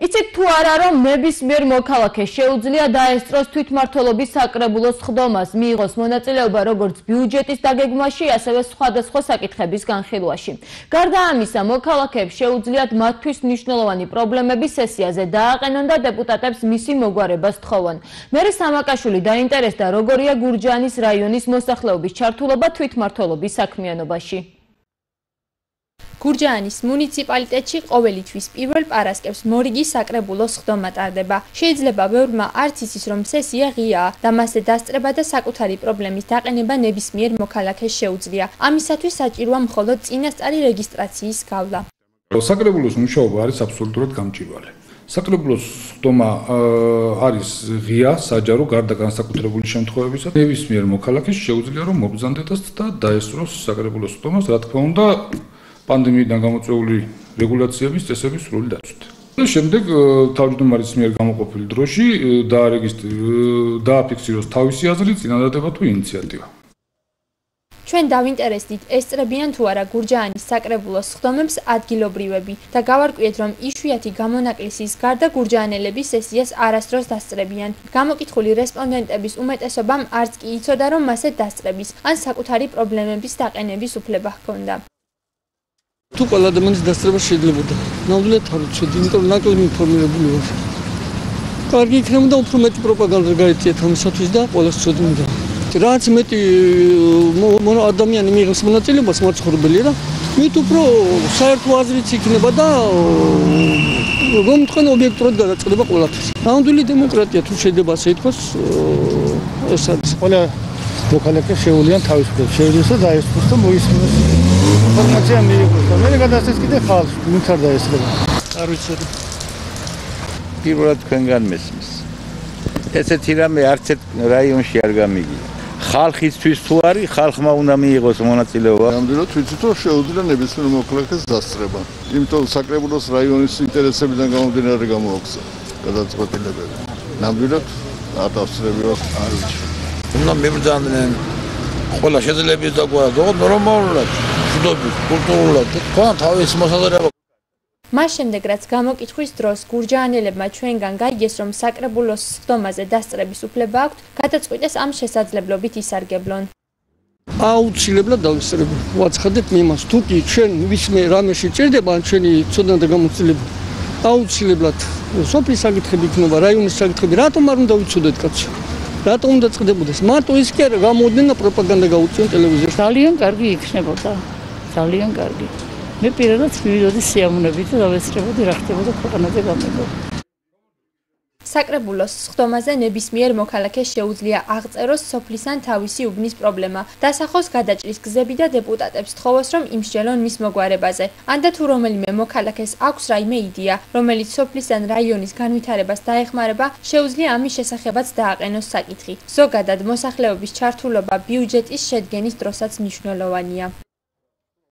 იცით თუ არა რომ ნებისმიერ მოქალაქეს შეუძლია დაესწროს თვითმმართველობის საკრებულოს ხდომას, მიიღოს მონაწილეობა როგორც ბიუჯეტის დაგეგმვაში, ასევე სხვადასხვა საკითხების განხილვაში. გარდა ამისა, მოქალაქეებს შეუძლიათ მათთვის მნიშვნელოვანი პრობლემების სესიაზე დააყენონ და დეპუტატებს მისი მოგვარება სთხოვონ. მერი სამაკაშვილი დაინტერესდა, როგორია გურჯაანის რაიონის მოსახლეობის ჩართულობა თვითმმართველობის საქმიანობაში. გურჯაანის მუნიციპალიტეტში ყოველი თვის პირველ პარასკევს მორიგის საკრებულოს ხდომა ტარდება. შეიძლება ბევრმა არც იცის, რომ სესია ღიაა და მასზე დასწრება და საკუთარი პრობლემის დაყენება ნებისმიერ მოქალაქეს შეუძლია. ამისათვის საჭიროა მხოლოდ წინასწარი რეგისტრაციის გავლა. საკრებულოს მუშაობა არის აბსოლუტურად გამჭვირვალე. საკრებულოს ხდომა არის ღია, საჯარო, გარდა განსაკუთრებული შემთხვევებისა, ნებისმიერ მოქალაქეს შეუძლია რომ მობრძანდეთას და დაესწროს საკრებულოს ხდომას, რა თქმა უნდა, პანდემიიდან გამოწვეული რეგულაციების წესების სრული დაცვით. და შემდეგ თავმჯდომარის მიერ გამოყოფილ დროში დაარეგისტრიროს დააფიქსიროს თავისი აზრი, წინადადება თუ ინიციატივა. ჩვენ დავინტერესდით, ესწრებიან თუ არა გურჯაანის საკრებულოს ხდომებს ადგილობრივები და გავარკვიეთ, რომ იშვიათი გამონაკლისის გარდა გურჯაანელების სესიას არასდროს დასწრებიან. გამოკითხული რესპონდენტების უმეტესობამ არც კი იცოდა, რომ მასე დასწრების ან საკუთარი პრობლემების დაყენების უფლება ჰქონდა. თუ ყველა ადამიანის დასწრება შეიძლებოდა. ნამდვილად არ ვიცოდი, იმიტომ რომ ნაკლები ინფორმირებული ვარ. კარგი იქნებოდა უფრო მეტი პროპაგანდა გაიწიეთ ამისათვის და ყველას ცოდნიდა. რაც მეტი ადამიანი მიიღებს მონაწილეობას მაცხოვრებელია და მით უფრო საერთო აზრიც იქნება და რომთხან ობიექტურად გადაწყდება ყველაფერს. ნამდვილი დემოკრატია თუ შეიძლება ასე ითქვას ეს არის. ყველა მოქალაქე შეუძლია თავისუფლად შეუძლიოს და დაესწროს და მოისმინოს ინფორმაცია მიიღოს და მე გადასცეს კიდე ხალხს ვინც არ დაესწრება არ ვიცოდი. პირველად თქვენგან მესმის. ესეთი რამე არც ერთ რაიონში არ გამიგია. ხალხისთვის თუ არის ხალხმა უნდა მიიღოს მონაწილეობა. ნამდვილად ვიცით რომ შეუძლია ნებისმიერ მოქალაქეს დასწრება. იმიტომ საკრებულოს რაიონის ინტერესებიდან გამომდინარე გამოაქვს გადაწყვეტილებები. ნამდვილად ატავსრებიოს არ ვიცი. უნდა მიბრძანდნენ ყველა დაგვარა და ნორმალურად ხდობის კულტურულად თქვა თავის მოსაზრება მას შემდეგ რაც გამოკითხვის დროს გურჯაანელებმა ჩვენგან გაიგეს რომ საკრებულოს ხდომაზე დასწრების უფლება აქვთ გადაწყვიტეს ამ შესაძლებლობით ისარგებლონ აუცილებლად დავისწრებ ვაცხადებ მიმას თუ კი ჩვენ ვისმე რამეში ჭირდება ან ჩვენი ცოდნა და გამოცდილება აუცილებლად სოფლის საკითხები იქნება რაიონის საკითხები რატომ არ უნდა ვიცოდეთ კაცო რატომ უნდა წდებოდეს? მარტო ის კი არა, გამოდენა პროპაგანდა გაუწიონ ტელევიზიაში. ძალიან კარგი იქნებოდა. ძალიან კარგი. მე პირადად ვიდეოდი სიამოვნებით და დავესწრებოდი რა ხდებოდა ქვეყანაზე გამოდო. საკრებულოს სხდომაზე ნებისმიერ მოქალაქეს შეუძლია აღწეროს სოფლის ან თავისი უბნის პრობლემა, დასახოს გადაჭრის გზები და დეპუტატებს თხოვოს, რომ იმსჯელონ მის მოგვარებაზე. ან და თუ რომელიმე მოქალაქეს აქვს რაიმე იდეა, რომელიც სოფლის ან რაიონის განვითარებას დაეხმარება, შეუძლია ამის შესახებაც დააყენოს საკითხი. ზოგადად, მოსახლეობის ჩართულობა ბიუჯეტის შედგენის დროსაც მნიშვნელოვანია.